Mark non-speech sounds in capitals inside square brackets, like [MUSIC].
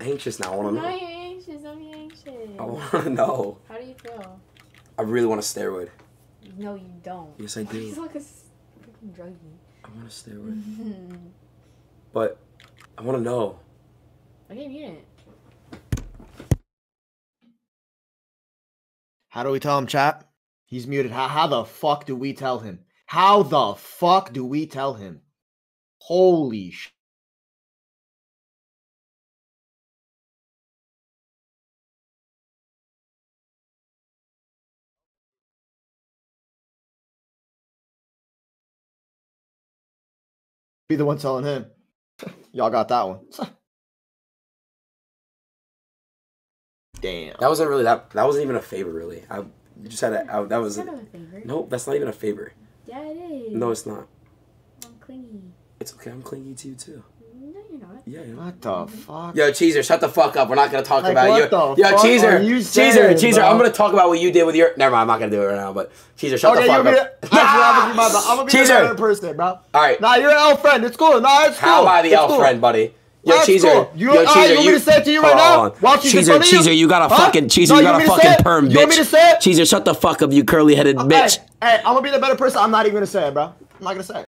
anxious now. I want to Now know. you're anxious. Don't be anxious. I want to know. How do you feel? I really want a steroid. No, you don't. Yes, I do. He's do. like a freaking druggie. I want a steroid. I [LAUGHS] But I want to know. I can't hear it. How do we tell him, chat? He's muted. How, how the fuck do we tell him? How the fuck do we tell him? Holy sh! Be the one telling him. Y'all got that one. [LAUGHS] Damn. That wasn't really that. That wasn't even a favor, really. I just had a. I, that was. It's A, not a favor. no, that's not even a favor. Yeah, it is. No, it's not. I'm clingy. It's okay. I'm clingy to you too. No, you're not. Yeah. yeah. What the fuck? Yo, Cheesur, shut the fuck up. We're not gonna talk Like, about what you. the Yo, fuck Cheesur, are you Cheesur, saying, Cheesur. bro? I'm gonna talk about what you did with your. Never mind. I'm not gonna do it right now. But Cheesur, shut okay, the fuck be the, up. I'm gonna be, my, I'm gonna be the Cheesur. better person, bro. All right. Nah, you're an elf friend. It's cool. Nah, it's cool. How am I the It's elf cool. friend, buddy? Yo, That's Cheesur. cool. You- yo, all right, Cheesur, you want me to say it to you right hold now? on. While she's Cheesur, you? Cheesur, you got a Huh? fucking Cheesur, No, you you got want a to say fucking it? perm, You want me bitch. to say it? Cheesur, shut the fuck up, you curly headed bitch. Hey, hey, I'm gonna be the better person. I'm not even gonna say it, bro. I'm not gonna say it.